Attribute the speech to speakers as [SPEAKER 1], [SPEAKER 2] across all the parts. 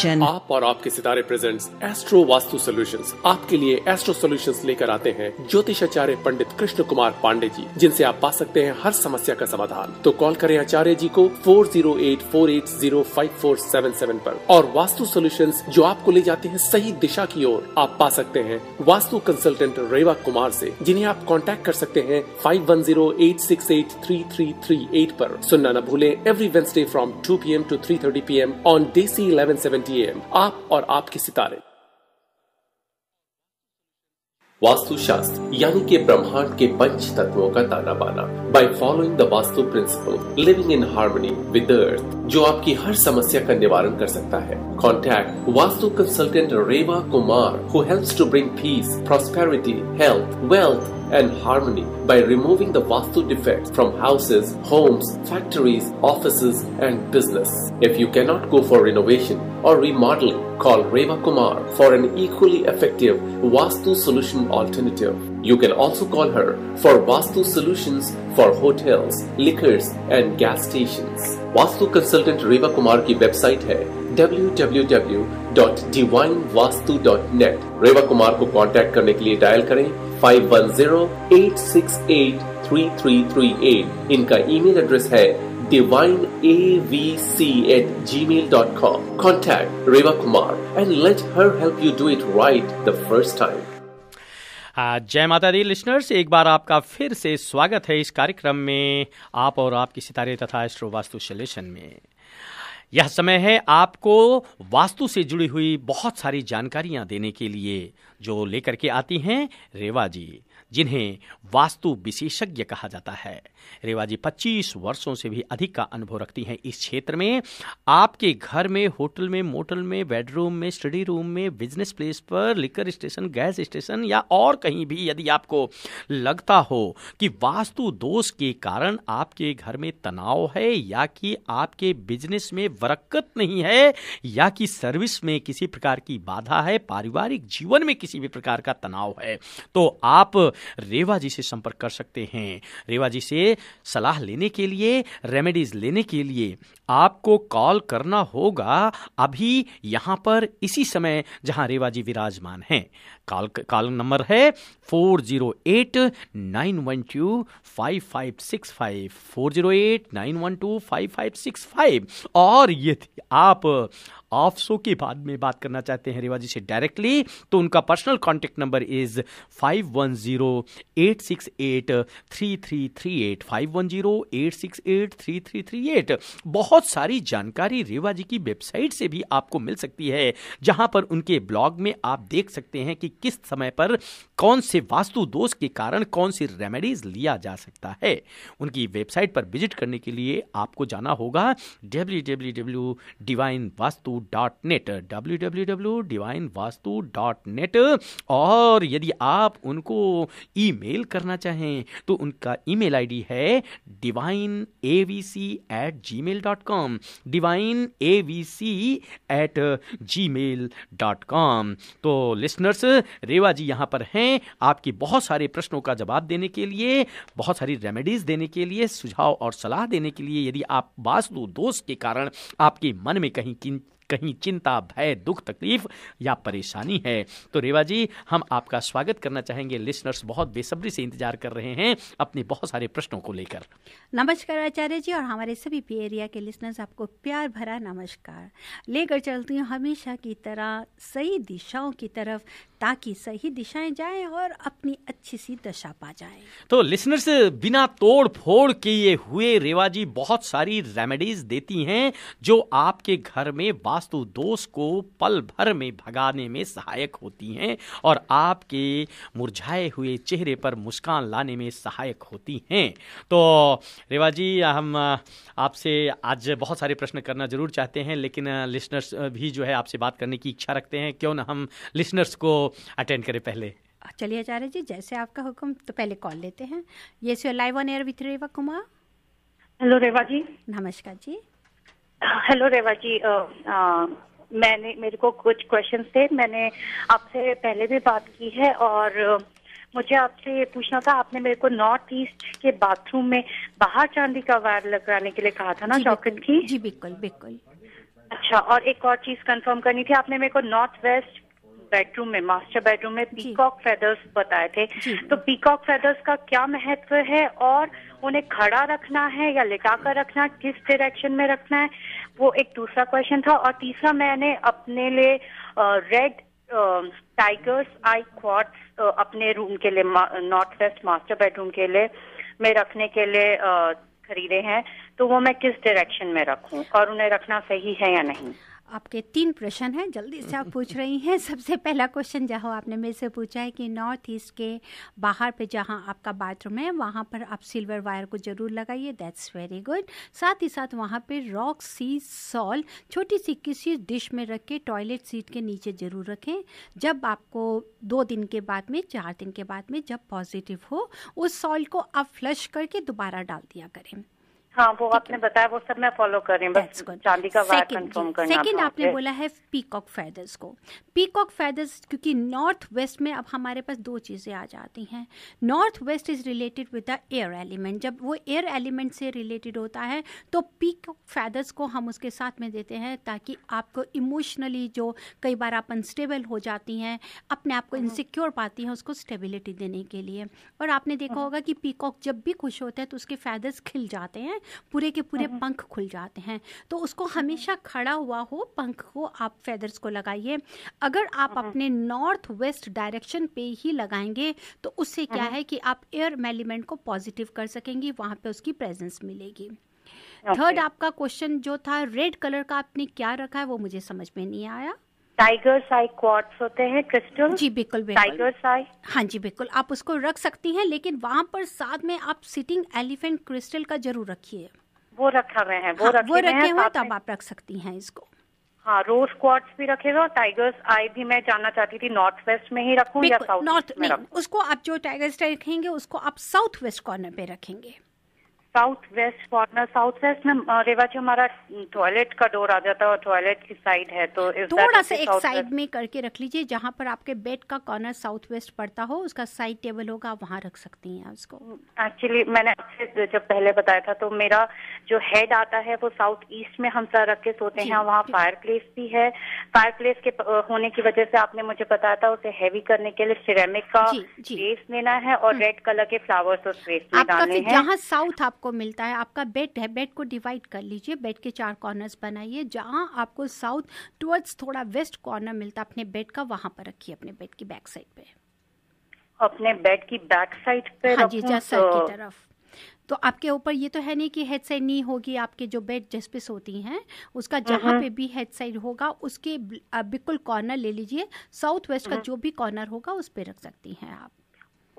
[SPEAKER 1] kitchen.
[SPEAKER 2] आप और आपके सितारे प्रेजेंट्स एस्ट्रो वास्तु सॉल्यूशंस आपके लिए एस्ट्रो सॉल्यूशंस लेकर आते हैं ज्योतिषाचार्य पंडित कृष्ण कुमार पांडे जी, जिनसे आप पा सकते हैं हर समस्या का समाधान तो कॉल करें आचार्य जी को four zero eight four eight zero five four seven seven पर और वास्तु सॉल्यूशंस जो आपको ले जाते हैं सही दिशा की ओर, आप पा सकते हैं वास्तु कंसल्टेंट रेवा कुमार से, जिन्हें आप कांटेक्ट कर सकते हैं five one zero eight six eight three three three eight पर सुनना न भूलें every Wednesday from two P M to three thirty P M on Desi eleven seventy M आप और आपके सितारे। वास्तुशास्त्र, यानी कि ब्रह्मांड के पंच तत्वों का ताना बाना। By following the Vastu principle living in harmony with earth जो आपकी हर समस्या का निवारण कर सकता है। Contact Vastu consultant Reva Kumar who helps to bring peace prosperity health wealth and harmony by removing the Vastu defects from houses, homes, factories, offices, and business. If you cannot go for renovation or remodeling, call Reva Kumar for an equally effective Vastu solution alternative. You can also call her for Vastu solutions for hotels, liquors, and gas stations. Vastu consultant Reva Kumar की website है www.divinevastu.net. Reva Kumar को contact करने के लिए dial करें 510-868-3338 इनका email address है divineavc at gmail.com. Contact Reva Kumar and let her help you do it right the first time.
[SPEAKER 3] जय माता दी लिसनर्स, एक बार आपका फिर से स्वागत है इस कार्यक्रम में आप और आपकी सितारे तथा एस्ट्रो वास्तु सॉल्यूशन में यह समय है आपको वास्तु से जुड़ी हुई बहुत सारी जानकारियाँ देने के लिए, जो लेकर के आती हैं रेवा जी, जिन्हें वास्तु विशेषज्ञ कहा जाता है। रेवा जी 25 वर्षों से भी अधिक का अनुभव रखती हैं इस क्षेत्र में। आपके घर में, होटल में, मोटल में, बेडरूम में, स्टडी रूम में, बिज़नेस प्लेस पर, लिकर स्टेशन, गैस स्टेशन, या और कहीं भी यदि आपको लगता हो कि वास्तु दोष के कारण आपके घर में तनाव है, या कि आपके बिज़नेस में वरक्कत नहीं है, या कि सर्विस में किसी प्रकार की बाधा है, पारिवारिक जीवन में किसी भी प्रकार का तनाव है। तो आप रेवा जी से संपर्क कर सकते हैं। रेवा जी से सलाह लेने के लिए, रेमेडीज लेने के लिए आपको कॉल करना होगा। अभी यहाँ पर इसी समय जहाँ रेवा जी विराजमान हैं। कॉल कॉल नंबर है four zero eight nine one two five five six five, four zero eight nine one two five five six five. और यदि आप ऑफ़ शो के बाद में बात करना चाहते हैं रेवा जी से डायरेक्टली तो उनका personal contact number is five one zero eight six eight three three three eight five one zero eight six eight three three three eight बहुत सारी जानकारी रेवा जी की वेबसाइट से भी आपको मिल सकती है, जहाँ पर उनके ब्लॉग में आप देख सकते हैं कि किस समय पर कौन से वास्तु दोष के कारण कौन सी रेमेडीज लिया जा सकता है। उनकी वेबसाइट पर विज़िट करने के लिए आपको जाना होगा W W W divine Vastu dot net और यदि आप उनको ईमेल करना चाहें तो उनका ईमेल आईडी है divine A V C at gmail dot com divine A V C at gmail dot com तो लिसनर्स रेवा जी यहाँ पर हैं आपके बहुत सारे प्रश्नों का जवाब देने के लिए, बहुत सारी रेमेडीज देने के लिए, सुझाव और सलाह देने के लिए, यदि आप वास्तु दोष के कारण आपके मन में कहीं कहीं चिंता भय दुख तकलीफ़ या परेशानी है। तो रेवा जी हम आपका स्वागत करना चाहेंगे। लिसनर्स बहुत बेसब्री से इंतज़ार कर रहे हैं अपने बहुत सारे प्रश्नों को लेकर।
[SPEAKER 4] नमस्कार आचार्य जी और हमारे सभी पी एरिया के लिसनर्स आपको प्यार भरा नमस्कार। लेकर चलती हूँ हमेशा की तरह सही दिशाओं की तरफ़ ताकि सही दिशाएँ जाएँ और अपनी अच्छी सी दशा पा जाएँ।
[SPEAKER 3] तो लिसनर्स बिना तोड़ फोड़ किए हुए रेवा जी बहुत सारी रेमेडीज देती हैं जो आपके घर में वास्तु दोष को पल भर में भगाने में सहायक होती हैं और आपके मुरझाए हुए चेहरे पर मुस्कान लाने में सहायक होती हैं। तो रेवा जी हम आपसे आज बहुत सारे प्रश्न करना ज़रूर चाहते हैं लेकिन लिसनर्स भी जो है आपसे बात करने की इच्छा रखते हैं। क्यों ना हम लिसनर्स को अटेंड करें पहले?
[SPEAKER 4] चलिए आचार्य जी जैसे आपका हुक्म तो पहले कॉल लेते हैं। ये so live on air with Reva Kumar
[SPEAKER 5] hello Reva ji.
[SPEAKER 4] नमस्कार जी।
[SPEAKER 5] हेलो रेवा जी आ, आ, मैंने मेरे को कुछ क्वेश्चन थे। मैंने आपसे पहले भी बात की है और मुझे आपसे ये पूछना था आपने मेरे को नॉर्थ ईस्ट के बाथरूम में बाहर चांदी का वायर लगाने के लिए कहा था ना चौकट की?
[SPEAKER 4] जी बिल्कुल बिल्कुल।
[SPEAKER 5] अच्छा और एक और चीज़ कंफर्म करनी थी आपने मेरे को नॉर्थ वेस्ट बेडरूम में मास्टर बेडरूम में पीकॉक फेदर्स बताए थे। तो पीकॉक फेदर्स का क्या महत्व है और उन्हें खड़ा रखना है या लिटा कर रखना किस डायरेक्शन में रखना है वो एक दूसरा क्वेश्चन था। और तीसरा मैंने अपने लिए रेड टाइगर्स आई क्वार्ट्स अपने रूम के लिए नॉर्थ वेस्ट मास्टर बेडरूम के लिए में रखने के लिए खरीदे हैं। तो वो मैं किस डायरेक्शन में रखूँ और उन्हें रखना सही है या नहीं?
[SPEAKER 4] आपके तीन प्रश्न हैं। जल्दी से आप पूछ रही हैं। सबसे पहला क्वेश्चन जहाँ आपने मेरे से पूछा है कि नॉर्थ ईस्ट के बाहर पे जहाँ आपका बाथरूम है, वहाँ पर आप सिल्वर वायर को ज़रूर लगाइए। दैट्स वेरी गुड साथ ही साथ वहाँ पे रॉक सी सॉल छोटी सी किसी डिश में रख के टॉयलेट सीट के नीचे ज़रूर रखें। जब आपको दो दिन के बाद में, चार दिन के बाद में जब पॉजिटिव हो, उस सॉल्ट को आप फ्लश करके दोबारा डाल दिया करें।
[SPEAKER 5] हाँ वो आपने बताया वो सब मैं फॉलो कर रही हूँ बस चांदी का वायर कंफर्म करना
[SPEAKER 4] सेकंड आपने बोला है पीकॉक फेदर्स को। पीकॉक फेदर्स क्योंकि नॉर्थ वेस्ट में अब हमारे पास दो चीज़ें आ जाती हैं। North west is related with the air element जब वो एयर एलिमेंट से रिलेटेड होता है तो पीकॉक फेदर्स को हम उसके साथ में देते हैं ताकि आपको इमोशनली जो कई बार आप अनस्टेबल हो जाती हैं अपने आप को इनसिक्योर हम्म। पाती हैं उसको स्टेबिलिटी देने के लिए। और आपने देखा हम्म। होगा कि पीकॉक जब भी खुश होता है तो उसके फैदर्स खिल जाते हैं पूरे के पूरे पंख खुल जाते हैं। तो उसको हमेशा खड़ा हुआ हो पंख को आप फेदर्स को लगाइए। अगर आप अपने नॉर्थ वेस्ट डायरेक्शन पे ही लगाएँगे तो उससे क्या है कि आप एयर मेलीमेंट को पॉजिटिव कर सकेंगी वहाँ पे उसकी प्रेजेंस मिलेगी। Third okay. आपका क्वेश्चन जो था रेड कलर का आपने क्या रखा है वो मुझे समझ में नहीं आया।
[SPEAKER 5] टाइगर साई क्वार्ट्स होते हैं क्रिस्टल
[SPEAKER 4] जी बिल्कुल
[SPEAKER 5] टाइगर साई
[SPEAKER 4] हाँ जी बिल्कुल। आप उसको रख सकती हैं लेकिन वहाँ पर साथ में आप सिटिंग एलिफेंट क्रिस्टल का ज़रूर रखिए।
[SPEAKER 5] वो रखा हुए हैं वो हाँ, रखे
[SPEAKER 4] वो रखे हुए तब आप रख सकती हैं इसको।
[SPEAKER 5] हाँ रोज क्वार्ट्स भी रखे हुए और टाइगर्स आई भी मैं जानना चाहती थी नॉर्थ वेस्ट में ही रखूँ या साउथ नॉर्थ में
[SPEAKER 4] उसको आप जो टाइगर्स रखेंगे उसको आप साउथ वेस्ट कॉर्नर पे रखेंगे।
[SPEAKER 5] South west corner south west में रेवा जी हमारा टॉयलेट का डोर आ जाता है और टॉयलेट की साइड है तो
[SPEAKER 4] थोड़ा सा एक साइड में करके रख लीजिए जहाँ पर आपके बेड का कॉर्नर साउथ वेस्ट पड़ता हो उसका साइड टेबल होगा आप वहाँ रख सकती हैं उसको।
[SPEAKER 5] एक्चुअली मैंने आपसे जब पहले बताया था तो मेरा जो हेड आता है वो साउथ ईस्ट में हम सर रख के सोते हैं वहाँ फायर प्लेस भी है। फायर प्लेस के होने की वजह से आपने मुझे बताया था उसे हैवी करने के लिए सिरेमिक का बेस लेना है और रेड हम्म। कलर के फ्लावर्स उस बेस में डालने हैं।
[SPEAKER 4] जहाँ साउथ आप आपको मिलता है आपका बेड है बेड को डिवाइड कर लीजिए बेड के चार कॉर्नर्स बनाइए जहाँ आपको साउथ टुवर्ड्स थोड़ा वेस्ट कॉर्नर मिलता है अपने बेड का वहाँ पर रखिए अपने बेड की बैक साइड पे
[SPEAKER 5] अपने बेड की बैक साइड पे
[SPEAKER 4] हाँ जी जस्ट साइड की तरफ़ तो आपके ऊपर ये तो है नहीं कि हेड साइड नहीं होगी आपके जो बेड जिस पे सोती हैं उसका हम्म, जहाँ हम्म। पे भी हेड साइड होगा उसके बिल्कुल कॉर्नर ले लीजिए साउथ वेस्ट का हम्म। जो भी कॉर्नर होगा उस पर रख सकती हैं आप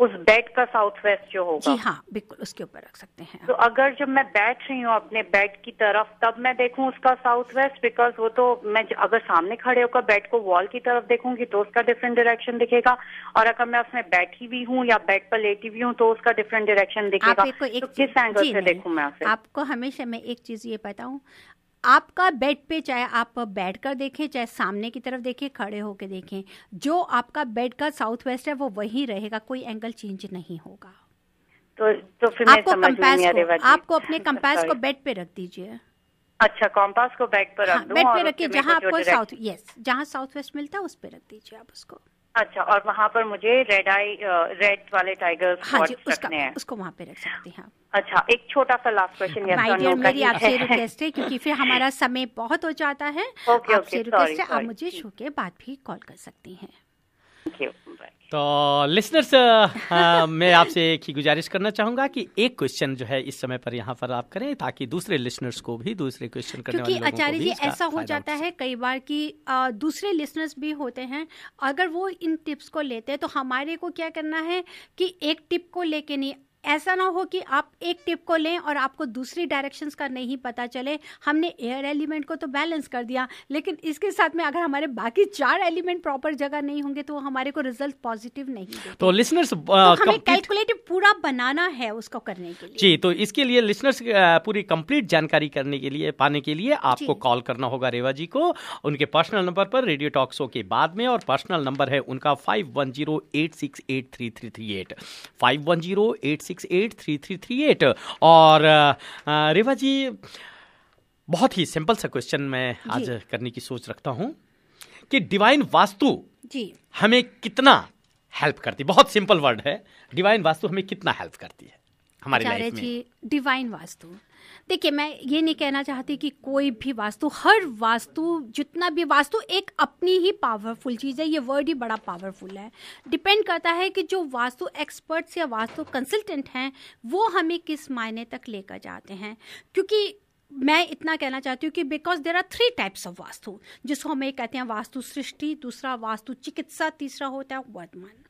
[SPEAKER 5] उस बेड का साउथ वेस्ट जो होगा।
[SPEAKER 4] जी हाँ बिल्कुल उसके ऊपर रख सकते हैं।
[SPEAKER 5] तो अगर जब मैं बैठ रही हूँ अपने बेड की तरफ़ तब मैं देखूँ उसका साउथ वेस्ट बिकॉज़ वो तो मैं अगर सामने खड़े होकर बेड को वॉल की तरफ़ देखूँगी तो उसका डिफरेंट डायरेक्शन दिखेगा। और अगर मैं उसमें बैठी हुई हूँ या बेड पर लेटी हुई हूँ तो उसका डिफरेंट डायरेक्शन दिखेगा। तो किस एंगल से देखूँ मैं
[SPEAKER 4] आपको हमेशा मैं एक चीज़ ये बताऊँ आपका बेड पे चाहे आप बैठ कर देखें चाहे सामने की तरफ़ देखें खड़े होकर देखें जो आपका बेड का साउथ वेस्ट है वो वही रहेगा कोई एंगल चेंज नहीं होगा।
[SPEAKER 5] तो तो फिर
[SPEAKER 4] आपको कंपास को आपको अपने कंपास को बेड पे रख दीजिए।
[SPEAKER 5] अच्छा कॉम्पास को बेड पर रख हाँ,
[SPEAKER 4] बेड पे रखिए जहाँ आपको साउथ यस जहाँ साउथ वेस्ट मिलता है उस पर रख दीजिए आप उसको।
[SPEAKER 5] अच्छा और वहाँ पर मुझे रेड आई रेड वाले टाइगर
[SPEAKER 4] हाँ जी उसका हैं। उसको वहाँ पे रख सकते हैं
[SPEAKER 5] अच्छा एक छोटा सा लास्ट क्वेश्चन
[SPEAKER 4] माय डियर मेरी आपसे रिक्वेस्ट है क्योंकि फिर हमारा समय बहुत हो जाता है। आपसे रिक्वेस्ट है आप मुझे शो के बाद भी कॉल कर सकती हैं।
[SPEAKER 3] थैंक यू तो लिसनर्स मैं आपसे एक ही गुजारिश करना चाहूँगा कि एक क्वेश्चन जो है इस समय पर यहाँ पर आप करें ताकि दूसरे लिसनर्स को भी दूसरे क्वेश्चन करने
[SPEAKER 4] क्योंकि आचार्य जी ऐसा हो जाता है कई बार कि दूसरे लिसनर्स भी होते हैं अगर वो इन टिप्स को लेते हैं तो हमारे को क्या करना है कि एक टिप को लेके नहीं ऐसा ना हो कि आप एक टिप को लें और आपको दूसरी डायरेक्शंस का नहीं पता चले। हमने एयर एलिमेंट को तो बैलेंस कर दिया लेकिन इसके साथ में अगर हमारे बाकी चार एलिमेंट प्रॉपर जगह नहीं होंगे तो हमारे को रिज़ल्ट पॉजिटिव नहीं देते।
[SPEAKER 3] तो लिसनर्स
[SPEAKER 4] तो हमें कैलकुलेटिव पूरा बनाना है उसको करने के लिए।
[SPEAKER 3] जी तो इसके लिए लिसनर्स पूरी कंप्लीट जानकारी करने के लिए पाने के लिए आपको कॉल करना होगा रेवा जी को उनके पर्सनल नंबर पर रेडियो टॉक शो के बाद में और पर्सनल नंबर है उनका five one zero eight six eight three three three eight five one zero eight six eight three three three eight और रेवा जी बहुत ही सिंपल सा क्वेश्चन मैं आज करने की सोच रखता हूँ कि डिवाइन वास्तु
[SPEAKER 4] जी।
[SPEAKER 3] हमें कितना हेल्प करती बहुत सिंपल वर्ड है। डिवाइन वास्तु हमें कितना हेल्प करती है हमारी लाइफ में।
[SPEAKER 4] डिवाइन वास्तु। देखिए मैं ये नहीं कहना चाहती कि कोई भी वास्तु हर वास्तु जितना भी वास्तु एक अपनी ही पावरफुल चीज़ है ये वर्ड ही बड़ा पावरफुल है। डिपेंड करता है कि जो वास्तु एक्सपर्ट्स या वास्तु कंसल्टेंट हैं वो हमें किस मायने तक लेकर जाते हैं। क्योंकि मैं इतना कहना चाहती हूँ कि because there are three types of Vastu जिसको हम कहते हैं वास्तु सृष्टि दूसरा वास्तु चिकित्सा तीसरा होता है वर्धमान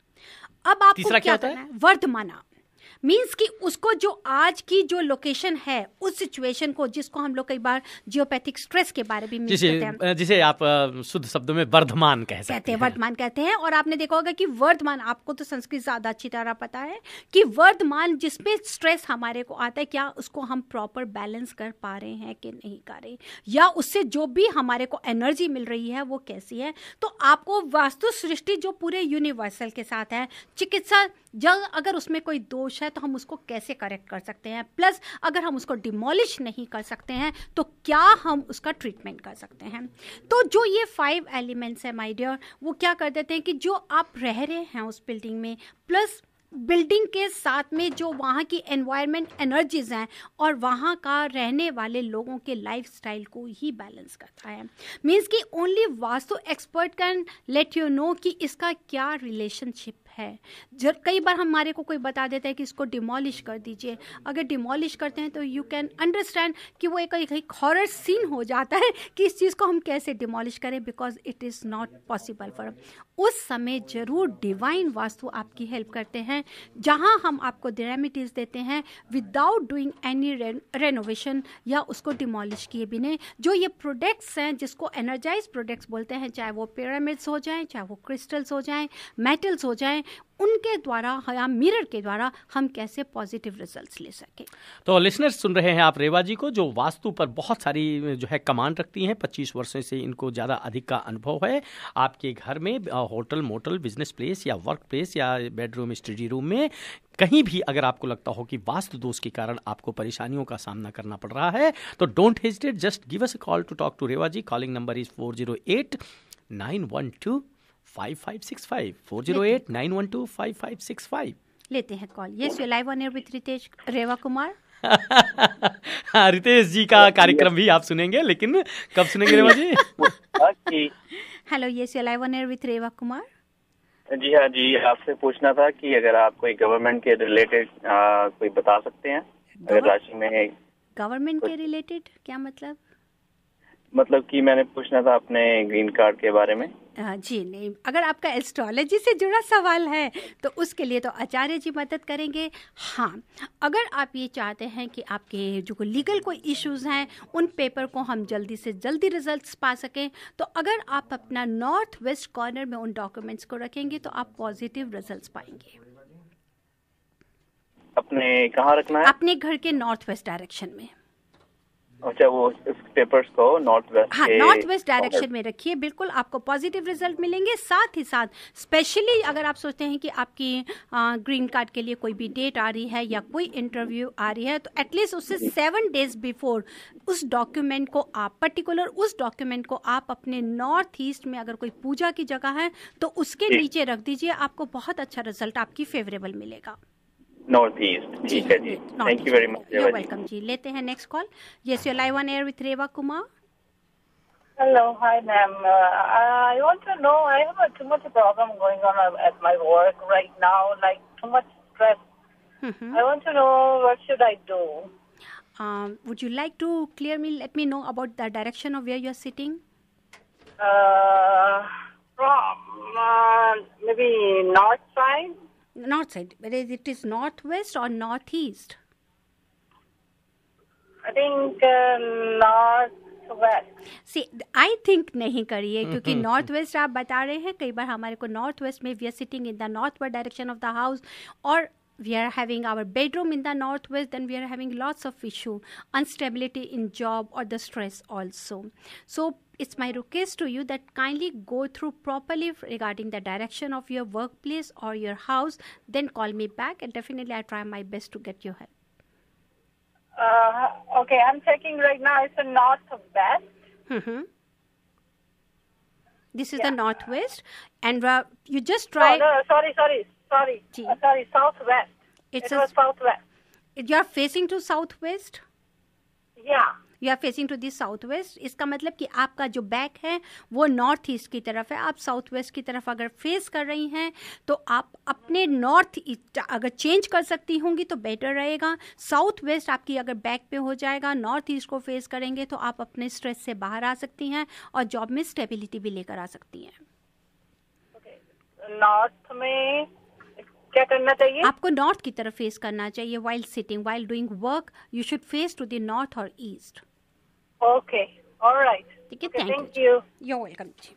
[SPEAKER 4] अब आपको
[SPEAKER 3] क्या
[SPEAKER 4] क्या
[SPEAKER 3] होता
[SPEAKER 4] करना है? वर्धमाना मीन्स कि उसको जो आज की जो लोकेशन है उस सिचुएशन को जिसको हम लोग कई बार जियोपैथिक स्ट्रेस के बारे में
[SPEAKER 3] जिसे
[SPEAKER 4] हैं।
[SPEAKER 3] जिसे आप शुद्ध शब्दों में वर्धमान कह सकते
[SPEAKER 4] कहते हैं
[SPEAKER 3] हैं।
[SPEAKER 4] वर्धमान कहते हैं। और आपने देखा होगा कि वर्धमान आपको तो संस्कृत ज़्यादा अच्छी तरह पता है कि वर्धमान जिसमें स्ट्रेस हमारे को आता है क्या उसको हम प्रॉपर बैलेंस कर पा रहे हैं कि नहीं कर रहे? या उससे जो भी हमारे को एनर्जी मिल रही है वो कैसी है? तो आपको वास्तु सृष्टि जो पूरे यूनिवर्सल के साथ है चिकित्सा जब अगर उसमें कोई दोष है तो हम उसको कैसे करेक्ट कर सकते हैं? प्लस अगर हम उसको डिमोलिश नहीं कर सकते हैं तो क्या हम उसका ट्रीटमेंट कर सकते हैं? तो जो ये फाइव एलिमेंट्स है माय डियर वो क्या कर देते हैं कि जो आप रह रहे हैं उस बिल्डिंग में प्लस बिल्डिंग के साथ में जो वहाँ की एनवायरनमेंट एनर्जीज हैं, और वहाँ का रहने वाले लोगों के लाइफस्टाइल को ही बैलेंस करता है। मीन्स कि only Vastu expert can let you know कि इसका क्या रिलेशनशिप है। जब कई बार हमारे को कोई बता देता है कि इसको डिमोलिश कर दीजिए। अगर डिमोलिश करते हैं तो यू कैन अंडरस्टैंड कि वो एक एक हॉरर सीन हो जाता है कि इस चीज़ को हम कैसे डिमोलिश करें because it is not possible for उस समय ज़रूर डिवाइन वास्तु आपकी हेल्प करते हैं, जहाँ हम आपको रेमेडीज देते हैं विदाउट डूइंग एनी रेनोवेशन या उसको डिमोलिश किए बिना। जो ये प्रोडक्ट्स हैं, जिसको एनर्जाइज प्रोडक्ट्स बोलते हैं, चाहे वो पिरामिड्स हो जाएँ, चाहे वो क्रिस्टल्स हो जाएँ मेटल्स हो जाएँ उनके द्वारा या मिरर के द्वारा हम कैसे पॉजिटिव रिजल्ट्स ले सकें।
[SPEAKER 3] तो लिसनर्स सुन रहे हैं आप रेवा जी को, जो वास्तु पर बहुत सारी, जो है, कमांड रखती हैं। पच्चीस वर्षों से इनको ज़्यादा अधिक का अनुभव है। आपके घर में होटल, मोटल बिज़नेस प्लेस या वर्क प्लेस या बेडरूम स्टडी रूम में कहीं भी अगर आपको लगता हो कि वास्तु दोष के कारण आपको परेशानियों का सामना करना पड़ रहा है तो don't hesitate just give us a call to talk to Reva ji. Calling number is four zero eight nine one two five five six five four zero eight nine one two five five six five
[SPEAKER 4] लेते हैं call. Yes you live on air with Ritesh Reva Kumar.
[SPEAKER 3] हाँ, रितेश जी का कार्यक्रम भी आप सुनेंगे लेकिन कब सुनेंगे Reva
[SPEAKER 1] ji?
[SPEAKER 4] Hello yes you live on air with Reva Kumar.
[SPEAKER 1] जी हाँ जी आपसे पूछना था कि अगर आप कोई गवर्नमेंट के रिलेटेड कोई बता सकते हैं? अगर राशि में है
[SPEAKER 4] गवर्नमेंट के रिलेटेड क्या मतलब?
[SPEAKER 1] मतलब कि मैंने पूछना था अपने ग्रीन कार्ड के बारे में।
[SPEAKER 4] जी नहीं। अगर आपका एस्ट्रोलॉजी से जुड़ा सवाल है तो उसके लिए तो आचार्य जी मदद करेंगे। हाँ अगर आप ये चाहते हैं कि आपके जो कोई लीगल कोई इश्यूज़ हैं उन पेपर को हम जल्दी से जल्दी रिजल्ट्स पा सकें तो अगर आप अपना नॉर्थ वेस्ट कॉर्नर में उन डॉक्यूमेंट्स को रखेंगे तो आप पॉजिटिव रिज़ल्ट पाएँगे।
[SPEAKER 1] अपने कहाँ रखना है?
[SPEAKER 4] अपने घर के नॉर्थ वेस्ट डायरेक्शन में।
[SPEAKER 1] अच्छा वो पेपर्स को नॉर्थ वेस्ट
[SPEAKER 4] हाँ नॉर्थ वेस्ट डायरेक्शन में रखिए बिल्कुल आपको पॉजिटिव रिज़ल्ट मिलेंगे साथ ही साथ स्पेशली अगर आप सोचते हैं कि आपकी ग्रीन कार्ड के लिए कोई भी डेट आ रही है या कोई इंटरव्यू आ रही है तो एटलीस्ट उससे सेवन डेज़ बिफोर उस डॉक्यूमेंट को आप पर्टिकुलर उस डॉक्यूमेंट को आप अपने नॉर्थ ईस्ट में अगर कोई पूजा की जगह है तो उसके नीचे रख दीजिए आपको बहुत अच्छा रिज़ल्ट आपकी फेवरेबल मिलेगा।
[SPEAKER 1] नॉर्थ ईस्ट ठीक है जी thank you very much
[SPEAKER 4] you welcome जी लेते हैं next call yes you live on air with Reva Kumar
[SPEAKER 6] Hello, hi ma'am. Uh, I want to know, I have a too much problem going on uh, at my work right now, like too much stress.
[SPEAKER 4] Mhm.
[SPEAKER 6] I want to know what should I do?
[SPEAKER 4] Um, would you like to clear me, let me know about the direction of where you're sitting?
[SPEAKER 6] Uh, from uh, maybe north side.
[SPEAKER 4] North side, whether it is northwest or northeast.
[SPEAKER 6] I think uh, northwest.
[SPEAKER 4] See I think नहीं करिए क्योंकि north waste आप बता रहे हैं कई बार हमारे को नॉर्थ वेस्ट में we are sitting in the northward direction of the house और we are having our bedroom in the northwest then we are having lots of issue instability in job or the stress also so it's my request to you that kindly go through properly regarding the direction of your workplace or your house then call me back and definitely i try my best to get your help
[SPEAKER 6] Uh, okay, I'm checking right now. It's the northwest.
[SPEAKER 4] Mm-hmm. This is the northwest, and uh, you just try.
[SPEAKER 6] No, no, sorry, sorry, sorry, uh, sorry, southwest.
[SPEAKER 4] It's
[SPEAKER 6] it
[SPEAKER 4] a-
[SPEAKER 6] was southwest.
[SPEAKER 4] You are facing to southwest.
[SPEAKER 6] Yeah.
[SPEAKER 4] You are facing to this south west इसका मतलब कि आपका जो back है वो north east की तरफ़ है आप साउथ वेस्ट की तरफ़ अगर फेस कर रही हैं तो आप अपने नॉर्थ ईस्ट अगर चेंज कर सकती होंगी तो बेटर रहेगा साउथ वेस्ट आपकी अगर बैक पे हो जाएगा नॉर्थ ईस्ट को फेस करेंगे तो आप अपने स्ट्रेस से बाहर आ सकती हैं और जॉब में स्टेबिलिटी भी लेकर आ सकती हैं
[SPEAKER 6] नॉर्थ में क्या करना चाहिए?
[SPEAKER 4] आपको नॉर्थ की तरफ़ फेस करना चाहिए while sitting while doing work you should face to the north और ईस्ट
[SPEAKER 6] ओके ऑलराइट
[SPEAKER 4] ठीक है थैंक यू यू वेलकम जी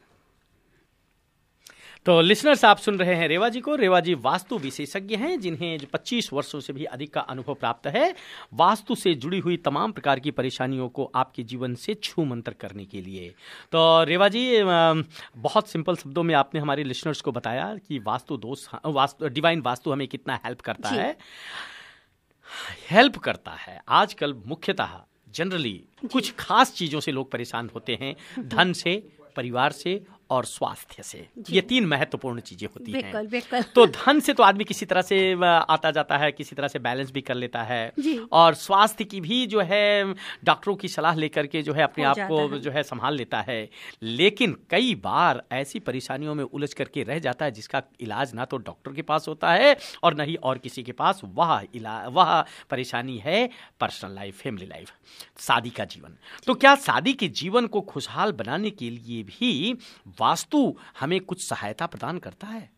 [SPEAKER 3] तो लिसनर्स आप सुन रहे हैं रेवा जी को। रेवा जी वास्तु विशेषज्ञ हैं जिन्हें जो 25 वर्षों से भी अधिक का अनुभव प्राप्त है। वास्तु से जुड़ी हुई तमाम प्रकार की परेशानियों को आपके जीवन से छू मंतर करने के लिए। तो रेवा जी बहुत सिंपल शब्दों में आपने हमारे लिसनर्स को बताया कि वास्तु दोष वास्तु डिवाइन वास्तु हमें कितना हेल्प करता है। हेल्प करता है। आजकल मुख्यतः जनरली कुछ खास चीज़ों से लोग परेशान होते हैं। धन से परिवार से और स्वास्थ्य से। ये तीन महत्वपूर्ण चीज़ें होती हैं। तो धन से तो आदमी किसी तरह से आता जाता है किसी तरह से बैलेंस भी कर लेता है। और स्वास्थ्य की भी जो है डॉक्टरों की सलाह लेकर के जो है अपने आप को जो है संभाल लेता है। लेकिन कई बार ऐसी परेशानियों में उलझ करके रह जाता है जिसका इलाज ना तो डॉक्टर के पास होता है और न ही और किसी के पास। वह इलाज वह परेशानी है पर्सनल लाइफ फैमिली लाइफ शादी का जीवन। तो क्या शादी के जीवन को खुशहाल बनाने के लिए भी वास्तु हमें कुछ सहायता प्रदान करता है।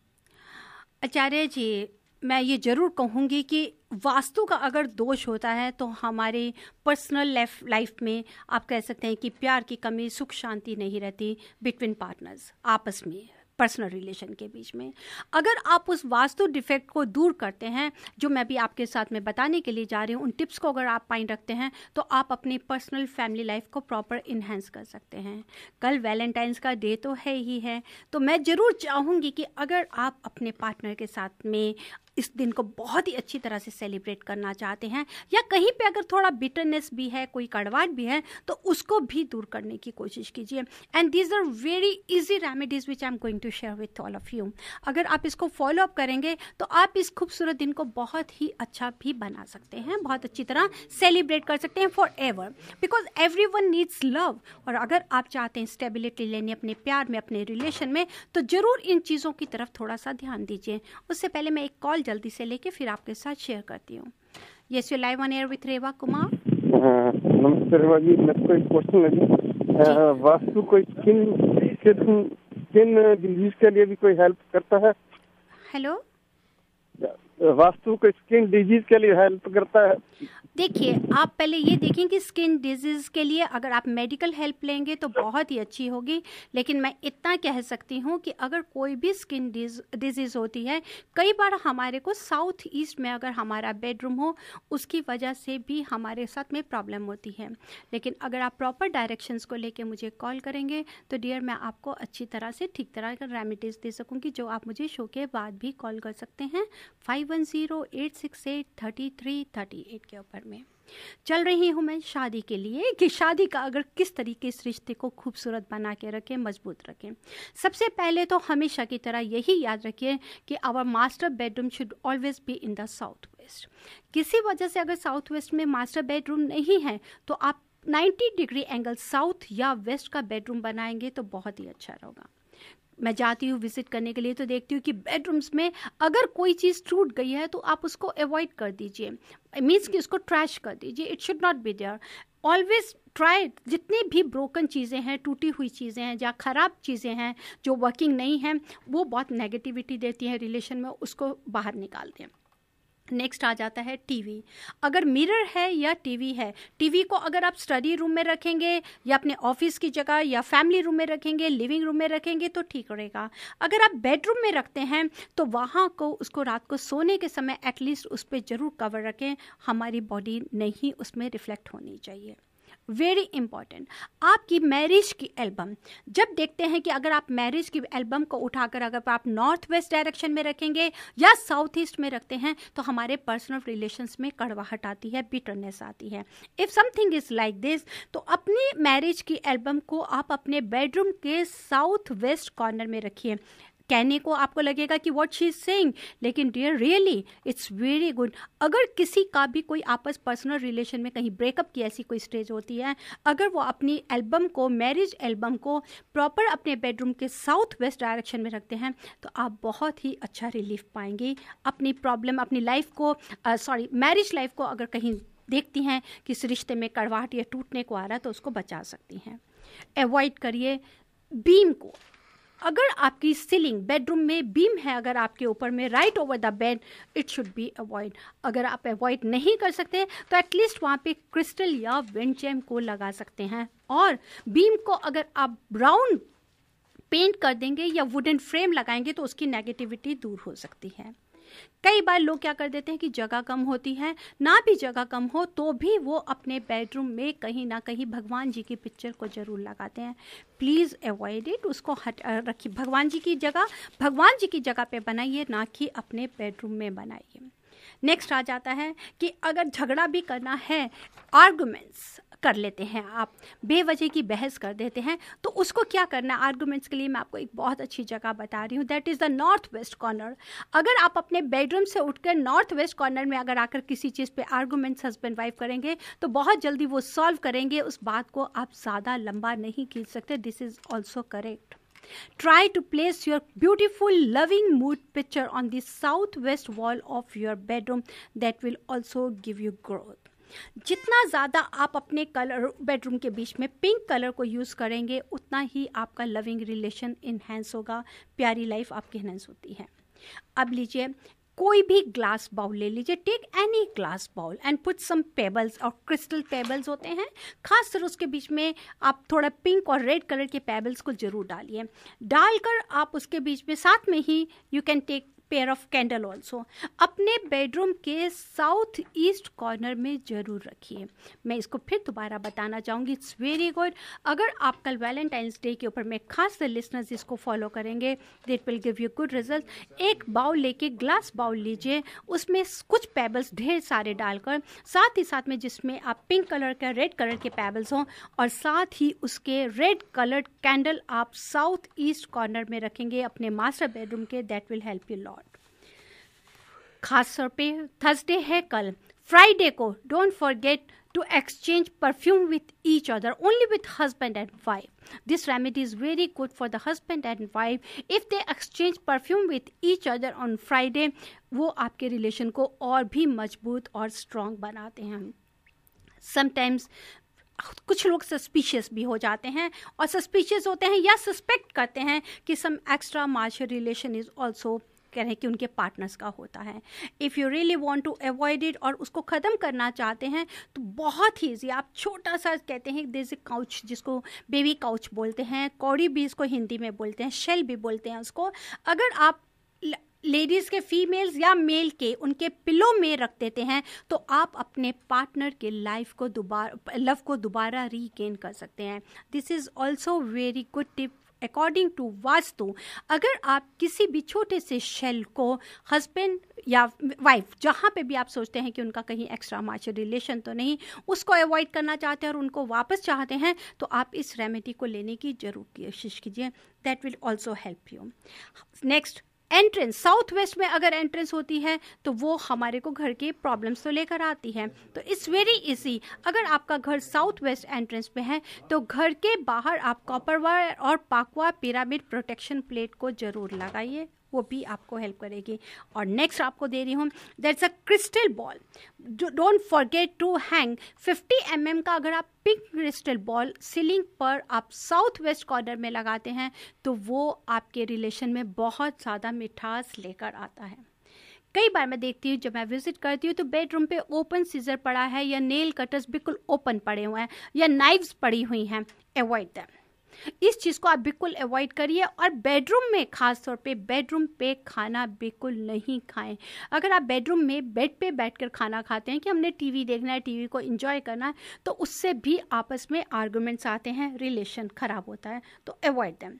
[SPEAKER 4] आचार्य जी, मैं ये ज़रूर कहूँगी कि वास्तु का अगर दोष होता है तो हमारे पर्सनल लाइफ लाइफ में आप कह सकते हैं कि प्यार की कमी, सुख शांति नहीं रहती बिटवीन पार्टनर्स आपस में। पर्सनल रिलेशन के बीच में। अगर आप उस वास्तु डिफेक्ट को दूर करते हैं, जो मैं भी आपके साथ में बताने के लिए जा रही हूँ, उन टिप्स को अगर आप पाइन रखते हैं तो आप अपनी पर्सनल फैमिली लाइफ को प्रॉपर इन्हेंस कर सकते हैं। कल वैलेंटाइंस का डे तो है ही है। तो मैं ज़रूर चाहूँगी कि अगर आप अपने पार्टनर के साथ में इस दिन को बहुत ही अच्छी तरह से सेलिब्रेट करना चाहते हैं। या कहीं पे अगर थोड़ा बिटरनेस भी है, कोई कड़वाट भी है तो उसको भी दूर करने की कोशिश कीजिए। And these are very easy remedies which I am going to share with all of you अगर आप इसको फॉलो अप करेंगे तो आप इस खूबसूरत दिन को बहुत ही अच्छा भी बना सकते हैं, बहुत अच्छी तरह सेलिब्रेट कर सकते हैं forever because everyone needs love और अगर आप चाहते हैं स्टेबिलिटी लेनी अपने प्यार में, अपने रिलेशन में तो ज़रूर इन चीज़ों की तरफ़ थोड़ा सा ध्यान दीजिए। उससे पहले मैं एक कॉल जल्दी से लेके फिर आपके साथ शेयर करती हूँ। Yes you live on air with Reva
[SPEAKER 7] Kumar नमस्ते रेवा जी मेरे को एक क्वेश्चन है वास्तु कोई किन किन किन डिज़ीज़ के लिए भी कोई हेल्प करता है?
[SPEAKER 4] हेलो
[SPEAKER 7] वास्तु को स्किन डिज़ीज़ के लिए हेल्प करता है?
[SPEAKER 4] देखिए, आप पहले ये देखें कि स्किन डिज़ीज़ के लिए अगर आप मेडिकल हेल्प लेंगे तो बहुत ही अच्छी होगी। लेकिन मैं इतना कह सकती हूँ कि अगर कोई भी स्किन डिज़ीज़ होती है, कई बार हमारे को साउथ ईस्ट में अगर हमारा बेडरूम हो, उसकी वजह से भी हमारे साथ में प्रॉब्लम होती है। लेकिन अगर आप प्रॉपर डायरेक्शंस को लेके मुझे कॉल करेंगे तो डियर मैं आपको अच्छी तरह से ठीक तरह का रेमिडीज़ दे सकूँगी, जो आप मुझे शो के बाद भी कॉल कर सकते हैं। Five one zero eight six eight thirty three thirty eight के ऊपर में। चल रही हूँ मैं शादी के लिए कि शादी का अगर किस तरीके इस रिश्ते को खूबसूरत बना के रखें, मज़बूत रखें। सबसे पहले तो हमेशा की तरह यही याद रखिए कि our master bedroom should always be in the south west किसी वजह से अगर साउथ वेस्ट में मास्टर बेडरूम नहीं है तो आप 90 डिग्री एंगल साउथ या वेस्ट का बेडरूम बनाएँगे तो बहुत ही अच्छा होगा मैं जाती हूँ विज़िट करने के लिए तो देखती हूँ कि बेडरूम्स में अगर कोई चीज़ टूट गई है तो आप उसको अवॉइड कर दीजिए। मीन्स कि उसको ट्रैश कर दीजिए। It should not be there always try जितनी भी ब्रोकन चीज़ें हैं, टूटी हुई चीज़ें हैं या ख़राब चीज़ें हैं, जो वर्किंग नहीं हैं, वो बहुत नेगेटिविटी देती हैं रिलेशन में, उसको बाहर निकालते दें। नेक्स्ट आ जाता है टीवी अगर मिरर है या टीवी है टीवी को अगर आप स्टडी रूम में रखेंगे या अपने ऑफ़िस की जगह या फैमिली रूम में रखेंगे लिविंग रूम में रखेंगे तो ठीक रहेगा. अगर आप बेडरूम में रखते हैं तो वहाँ को, उसको रात को सोने के समय एटलीस्ट उस पर ज़रूर कवर रखें. हमारी बॉडी नहीं उसमें रिफ्लेक्ट होनी चाहिए. Very important. आपकी मैरिज की एल्बम, जब देखते हैं कि अगर आप मैरिज की एल्बम को उठाकर अगर आप नॉर्थ वेस्ट डायरेक्शन में रखेंगे या साउथ ईस्ट में रखते हैं तो हमारे पर्सनल रिलेशंस में कड़वाहट आती है बिटरनेस आती है। If something is like this तो अपनी मैरिज की एल्बम को आप अपने बेडरूम के साउथ वेस्ट कॉर्नर में रखिए। कहने को आपको लगेगा कि वॉट शी इज़ सेइंग लेकिन dear really it's very good अगर किसी का भी कोई आपस पर्सनल रिलेशन में कहीं ब्रेकअप की ऐसी कोई स्टेज होती है, अगर वो अपनी एल्बम को मैरिज एल्बम को प्रॉपर अपने बेडरूम के साउथ वेस्ट डायरेक्शन में रखते हैं तो आप बहुत ही अच्छा रिलीफ पाएँगे। अपनी प्रॉब्लम अपनी लाइफ को सॉरी मैरिज लाइफ को अगर कहीं देखती हैं कि इस रिश्ते में कड़वाहट या टूटने को आ रहा है तो उसको बचा सकती हैं। अवॉइड करिए बीम को। अगर आपकी सीलिंग बेडरूम में बीम है, अगर आपके ऊपर में right over the bed it should be avoid अगर आप अवॉइड नहीं कर सकते तो एटलीस्ट वहाँ पे क्रिस्टल या विंड को लगा सकते हैं। और बीम को अगर आप ब्राउन पेंट कर देंगे या वुडन फ्रेम लगाएँगे तो उसकी नेगेटिविटी दूर हो सकती है। कई बार लोग क्या कर देते हैं कि जगह कम होती है, ना भी जगह कम हो तो भी वो अपने बेडरूम में कहीं ना कहीं भगवान जी की पिक्चर को ज़रूर लगाते हैं। प्लीज़ अवॉइड इट उसको हट रखिए। भगवान जी की जगह, भगवान जी की जगह पे बनाइए, ना कि अपने बेडरूम में बनाइए। नेक्स्ट आ जाता है कि अगर झगड़ा भी करना है आर्गूमेंट्स कर लेते हैं आप। बेवजह की बहस कर देते हैं। तो उसको क्या करना है? आर्गूमेंट्स के लिए मैं आपको एक बहुत अच्छी जगह बता रही हूँ। That is the north west corner अगर आप अपने बेडरूम से उठकर नॉर्थ वेस्ट कॉर्नर में अगर आकर किसी चीज़ पे आर्गूमेंट्स हस्बैंड वाइफ करेंगे तो बहुत जल्दी वो सॉल्व करेंगे। उस बात को आप ज़्यादा लंबा नहीं खींच सकते। This is also correct Try to place your beautiful loving mood picture on the southwest wall of your bedroom. That will also give you growth. जितना ज़्यादा आप अपने कलर बेडरूम के बीच में पिंक कलर को यूज़ करेंगे, उतना ही आपका लविंग रिलेशन इन्हेंस होगा, प्यारी लाइफ आपकी इन्हेंस होती है। अब लीजिए, कोई भी ग्लास बाउल ले लीजिए take any glass bowl and put some pebbles और क्रिस्टल पेबल्स होते हैं। खासकर उसके बीच में आप थोड़ा पिंक और रेड कलर के पेबल्स को ज़रूर डालिए। डालकर आप उसके बीच में साथ में ही you can take pair of candle also अपने बेडरूम के साउथ ईस्ट कॉर्नर में ज़रूर रखिए। मैं इसको फिर दोबारा बताना चाहूँगी। इट्स वेरी गुड अगर आप कल वैलेंटाइंस डे के ऊपर में खास लिसनर्स इसको फॉलो करेंगे that will give you good result एक बाउल लेके ग्लास बाउल लीजिए। उसमें कुछ पेबल्स ढेर सारे डालकर, साथ ही साथ में जिसमें आप पिंक कलर का रेड कलर के पेबल्स हों, और साथ ही उसके रेड कलर्ड कैंडल आप साउथ ईस्ट कॉर्नर में रखेंगे अपने मास्टर बेडरूम के that will help you lot खास तौर पे थर्सडे है कल। फ्राइडे को don't forget to exchange perfume with each other only with husband and wife this remedy is very good for the husband and wife if they exchange perfume with each other on Friday वो आपके relation को और भी मज़बूत और strong बनाते हैं। Sometimes कुछ लोग सस्पिशियस भी हो जाते हैं और सस्पिशियस होते हैं या सस्पेक्ट करते हैं कि some extra marital relation is also कह रहे हैं कि उनके पार्टनर्स का होता है। If you really want to avoid it और उसको ख़त्म करना चाहते हैं तो बहुत ही ईजी आप छोटा सा कहते हैं देर काउच जिसको बेबी काउच बोलते हैं, कौड़ी भी इसको हिंदी में बोलते हैं शेल भी बोलते हैं उसको। अगर आप लेडीज़ के फीमेल्स या मेल के उनके पिलो में रख देते हैं तो आप अपने पार्टनर के लाइफ को दोबारा लव को दोबारा रीगेन कर सकते हैं। This is also very good tip according to Vastu अगर आप किसी भी छोटे से शेल को हस्बैंड या वाइफ जहाँ पे भी आप सोचते हैं कि उनका कहीं एक्स्ट्रा मार्शल रिलेशन तो नहीं, उसको अवॉइड करना चाहते हैं और उनको वापस चाहते हैं तो आप इस रेमेडी को लेने की ज़रूर कोशिश कीजिए। That will also help you next entrance south west में अगर एंट्रेंस होती है तो वो हमारे को घर के प्रॉब्लम्स तो लेकर आती है। तो इट्स वेरी इजी अगर आपका घर साउथ वेस्ट एंट्रेंस में है तो घर के बाहर आप कॉपर वायर और पाकवा पिरामिड प्रोटेक्शन प्लेट को ज़रूर लगाइए। वो भी आपको हेल्प करेगी। और नेक्स्ट आपको दे रही हूँ that's a crystal ball don't forget to hang 50 M mm का अगर आप पिंक क्रिस्टल बॉल सीलिंग पर आप साउथ वेस्ट कॉर्नर में लगाते हैं तो वो आपके रिलेशन में बहुत ज़्यादा मिठास लेकर आता है। कई बार मैं देखती हूँ, जब मैं विज़िट करती हूँ तो बेडरूम पे ओपन सीजर पड़ा है या नेल कटर्स बिल्कुल ओपन पड़े हुए हैं या नाइव्स पड़ी हुई हैं. अवॉइड दैम इस चीज़ को आप बिल्कुल अवॉइड करिए और बेडरूम में खास तौर पे बेडरूम पे खाना बिल्कुल नहीं खाएँ। अगर आप बेडरूम में बेड पे बैठकर खाना खाते हैं कि हमने टीवी देखना है टीवी को एंजॉय करना है तो उससे भी आपस में आर्गूमेंट्स आते हैं रिलेशन ख़राब होता है तो अवॉइड दैम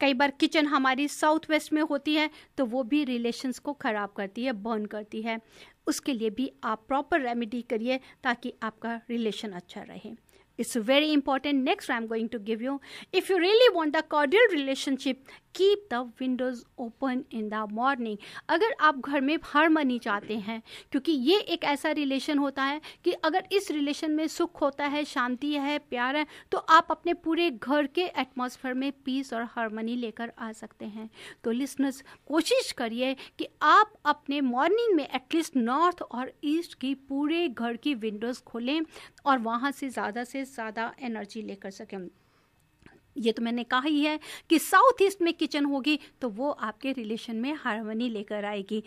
[SPEAKER 4] कई बार किचन हमारी साउथ वेस्ट में होती है तो वो भी रिलेशंस को ख़राब करती है बर्न करती है। उसके लिए भी आप प्रॉपर रेमेडी करिए ताकि आपका रिलेशन अच्छा रहे। It's very important. Next i'm going to give you if you really want the cordial relationship keep the windows open in the morning अगर आप घर में हारमनी चाहते हैं, क्योंकि ये एक ऐसा रिलेशन होता है कि अगर इस रिलेशन में सुख होता है, शांति है, प्यार है तो आप अपने पूरे घर के एटमॉस्फेयर में पीस और हारमनी लेकर आ सकते हैं। तो लिसनर्स कोशिश करिए कि आप अपने मॉर्निंग में एटलीस्ट नॉर्थ और ईस्ट की पूरे घर की विंडोज़ खोलें और वहाँ से ज़्यादा से ज़्यादा एनर्जी लेकर सकें। ये तो मैंने कहा ही है कि साउथ ईस्ट में किचन होगी तो वो आपके रिलेशन में हारमोनी लेकर आएगी।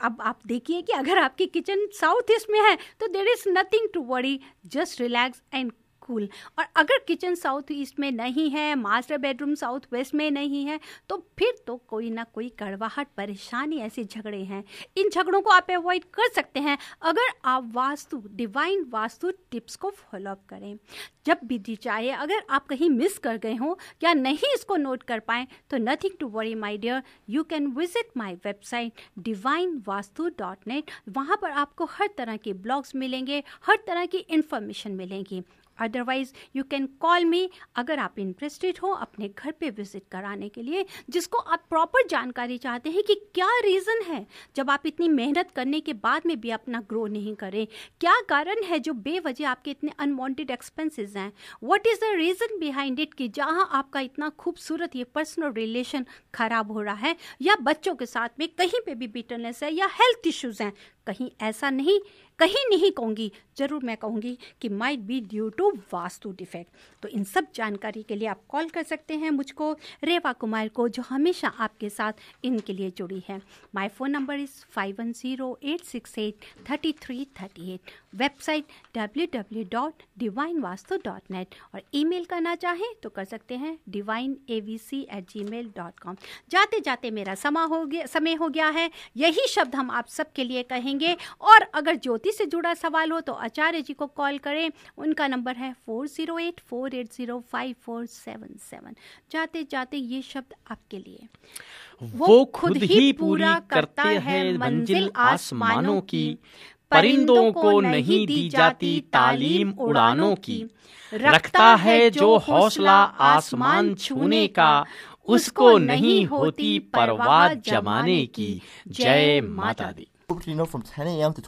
[SPEAKER 4] अब आप देखिए कि अगर आपकी किचन साउथ ईस्ट में है तो there is nothing to worry just relax and cool और अगर किचन साउथ ईस्ट में नहीं है, मास्टर बेडरूम साउथ वेस्ट में नहीं है तो फिर तो कोई ना कोई कड़वाहट, परेशानी ऐसे झगड़े हैं। इन झगड़ों को आप अवॉइड कर सकते हैं अगर आप वास्तु डिवाइन वास्तु टिप्स को फॉलोअप करें। जब भी चाहे, अगर आप कहीं मिस कर गए हों या नहीं इसको नोट कर पाए तो nothing to worry my dear you can visit my website divine Vastu dot net वहाँ पर आपको हर तरह के ब्लॉग्स मिलेंगे, हर तरह की इंफॉर्मेशन मिलेंगी। Otherwise you can call me अगर आप इंटरेस्टेड हो अपने घर पे विज़िट कराने के लिए, जिसको आप प्रॉपर जानकारी चाहते हैं कि क्या रीज़न है, जब आप इतनी मेहनत करने के बाद में भी अपना ग्रो नहीं करें, क्या कारण है जो बेवजह आपके इतने अनवांटेड एक्सपेंसेस हैं? What is the reason behind it कि जहाँ आपका इतना खूबसूरत ये पर्सनल रिलेशन खराब हो रहा है, या बच्चों के साथ में कहीं पे भी बिटरनेस है, या हेल्थ इश्यूज़ हैं कहीं ऐसा नहीं, कहीं नहीं कहूँगी। ज़रूर मैं कहूँगी कि might be due to Vastu defect तो इन सब जानकारी के लिए आप कॉल कर सकते हैं मुझको, रेवा कुमार को, जो हमेशा आपके साथ इनके लिए जुड़ी है। My phone number is five one zero eight six eight thirty three thirty eight website W W dot divine Vastu dot net और ईमेल करना चाहें तो कर सकते हैं divine A V C at Gmail dot com जाते जाते मेरा समा हो गया, समय हो गया है। यही शब्द हम आप सबके लिए कहेंगे और अगर ज्योति से जुड़ा सवाल हो तो आचार्य जी को कॉल करें। उनका नंबर है four zero eight four eight zero five four seven seven. जाते जाते ये शब्द आपके लिए।
[SPEAKER 3] वो खुद ही पूरा करता है मंजिल आसमानों की। परिंदों को नहीं दी जाती तालीम उड़ानों की। रखता है जो हौसला आसमान छूने का उसको नहीं होती परवाह जमाने की। जय माता दी। Public Enough from 10 a.m. to